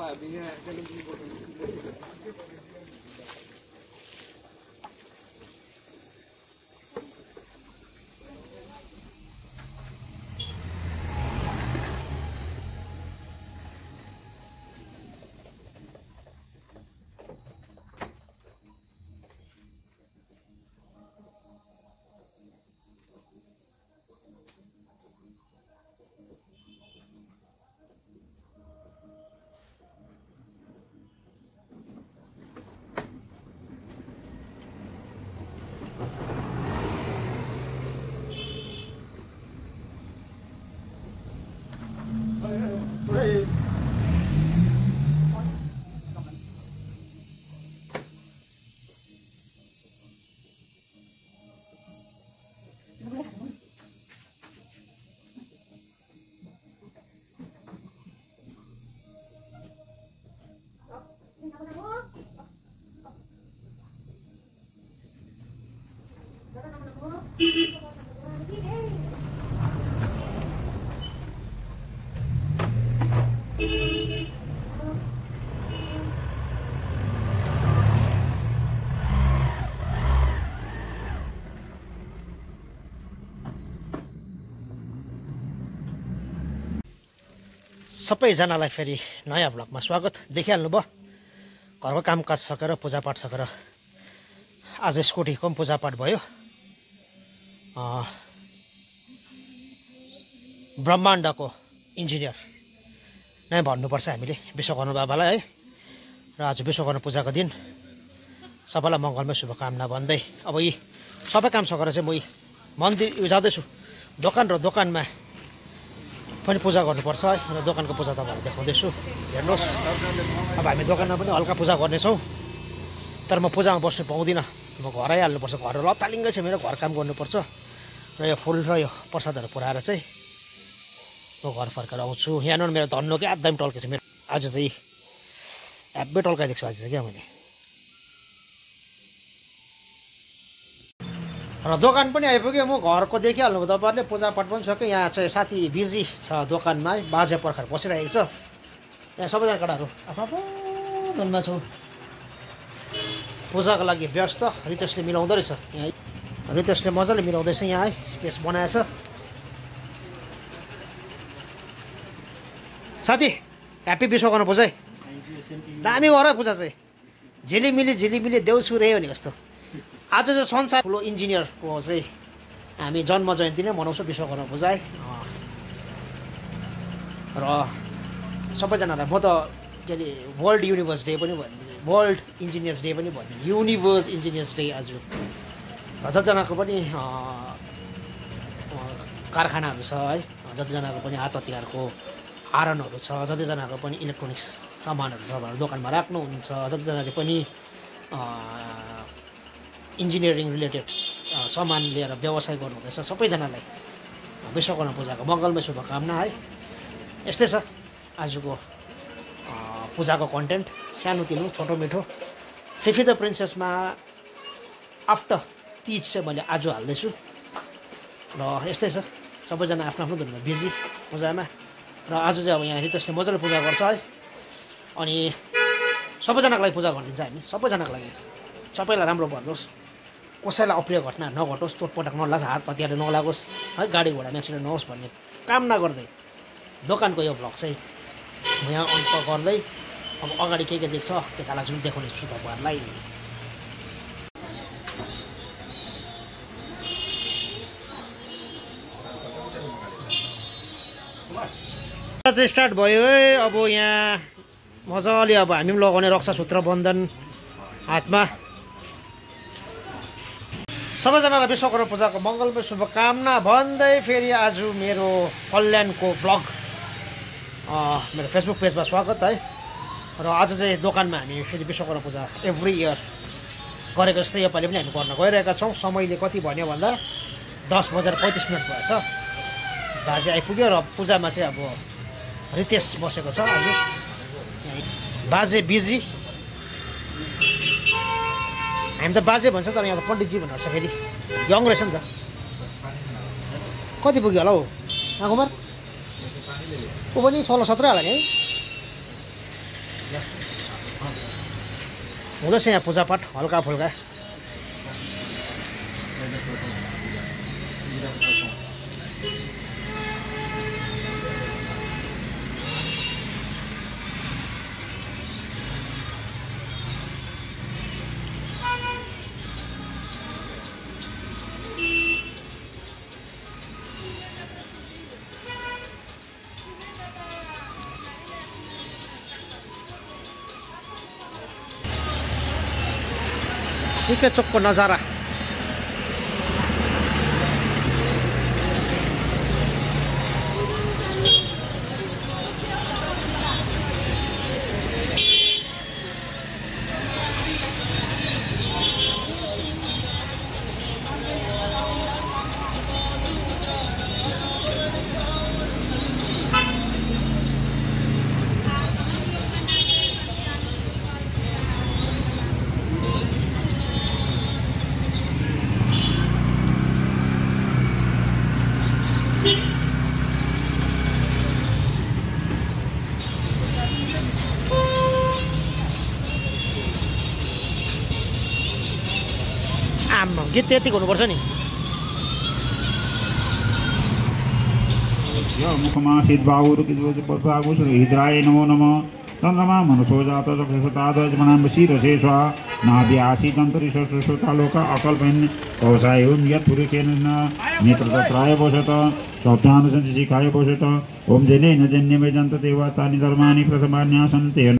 अब हामी यहाँ कालिम्पोङबाट सबैजनालाई फेरि नयाँ भ्लगमा स्वागत। देखिहाल्नु भयो। घरको कामकाज सकेर पूजापाठ सकेर आज स्कुटीको पनि पूजापाठ भयो। ब्रह्माण्डको इन्जिनियर। नै भन्नुपर्छ हामीले विश्वकर्म बाबालाई है। र आज विश्वकर्म पूजाको दिन। सबैलाई मङ्गलमै शुभकामना भन्दै। अब यी सबै काम सकेर चाहिँ म यी मन्दिर जाँदैछु। दोकान र दोकानमा पनि पूजा गर्नुपर्छ है। र दोकानको पूजा तपाईँहरू देखाउँदैछु। हेर्नुहोस्। अब हामी दोकानमा पनि हल्का पूजा गर्नेछौँ। तर म पूजामा बस्नु पाउँदिनँ। म घर आइहाल्नुपर्छ घर लतालिङ्गै छ मेरो। घर काम गर्नुपर्छ। र यो फुल र यो प्रसादहरू पुऱ्याएर चाहिँ म घर फर्केर आउँछु। यहाँनिर मेरो धन्नु क्या एकदम टल्केछ मेरो। आज चाहिँ हेब्बे टल्काइदिएको छु। आज चाहिँ क्या मैले? र दोकान पनि आइपुग्यो। म घरको देखिहाल्नु तपाईँहरूले पूजापाठ पनि सक्यो यहाँ चाहिँ साथी बिजी छ दोकानमा। है बाजे पर्खार बसिरहेको छ। यहाँ सबैजना केटाहरू। आफ्नो धुनमा छौँ। पूजाको लागि व्यस्त। रितेशले मिलाउँदो रहेछ। यहाँ रितेशले मजाले मिलाउँदैछ। यहाँ है स्पेस बनाएछ। साथी ह्याप्पी विश्वकर्म पूजा है। दामी गर है पूजा चाहिँ। झिलिमिली झिलिमिली देउसु रे भनेको जस्तो। आज चाहिँ संसार ठुलो इन्जिनियरको चाहिँ हामी जन्म जयन्ती नै मनाउँछौँ विश्वकर्म पूजा है। र सबैजनालाई म त के अरे वर्ल्ड युनिभर्स डे पनि भनिदिएँ वर्ल्ड इन्जिनियर्स डे पनि भनिदिएँ युनिभर्स इन्जिनियर्स डे आज र जतिजनाको पनि कारखानाहरू छ है जतिजनाको पनि हात हतियारको आरनहरू छ जतिजनाको पनि इलेक्ट्रोनिक्स सामानहरू छ भनेर दोकानमा राख्नुहुन्छ जतिजनाले पनि इन्जिनियरिङ रिलेटेड सामान लिएर व्यवसाय गर्नुहुँदैछ सबैजनालाई विश्वकर्म पूजाको मङ्गलमय शुभकामना है। यस्तै छ आजको पूजाको कन्टेन्ट सानोतिनो छोटो मिठो। फिफी द प्रिन्सेसमा आफ्टर तिज चाहिँ मैले आज हाल्दैछु। र यस्तै छ। सबैजना आफ्नो आफ्नो धुनमा बिजी पूजामा। र आज चाहिँ अब यहाँ रितेशले मजाले पूजा गर्छ है। अनि सबैजनाको लागि पूजा गरिदिन्छ हामी। सबैजनाको लागि। सबैलाई राम्रो भनिदियोस् कसैलाई अप्रिय घटना नघटोस् चोटपटक नलागोस् हात हतियार नलागोस् है गाडी घोडामा एक्सिडेन्ट नहोस् भन्ने कामना गर्दै दोकानको यो भ्लग चाहिँ यहाँ अन्त गर्दै अब अगाडि के के देख्छ त्यो खाला चाहिँ देखाउने छु तपाईँहरूलाई। चाहिँ स्टार्ट भयो है अब यहाँ मजाले अब हामी पनि लगाउने रक्षा सूत्र बन्धन हातमा। सबैजनालाई विश्वकर्म पूजाको मङ्गलमय शुभकामना। भन्दै फेरि आज मेरो कल्याणको ब्लग मेरो फेसबुक पेजमा स्वागत है। र आज चाहिँ दोकानमा हामी फेरि विश्वकर्म पूजा एभ्री इयर गरेको जस्तै योपालि पनि हामी गर्न गइरहेका छौँ। समयले कति भन्यो भन्दा दस बजेर पैँतिस मिनट भएछ। दाजु आइपुग्यो र पूजामा चाहिँ अब रितेश बसेको छ। आज बाजे बिजी। हामी त बाजे भन्छ तर यहाँ त पण्डितजी भनेर छ फेरि यङ रहेछ नि त। कति पुग्यो होला हौ? आगोमर ऊ पनि सोह्र सत्र होला नि है। हुँदैछ यहाँ पूजापाठ हल्का फुल्का। सिके चोकको नजारा आम्मा गीत त्यतिको हुनुपर्छ नि। य मुखमासीद्बाहुरुकिद्वागुष हृद्राय नमो नमः। चन्द्रमा मनसो जात चक्षुषताध्वजमनाम्बशीरसे स्वा नाभ्यासीदन्तरिषुतालोक अकल्पन्। कौशायुं यत्पुरुषेण नेत्रतत्राय पोषत। स्वप्नानुसन्ति शिखाय पोषत। ॐ जनेन जन्यमे जन्त देवतानि धर्माणि प्रथमान्यासं तेन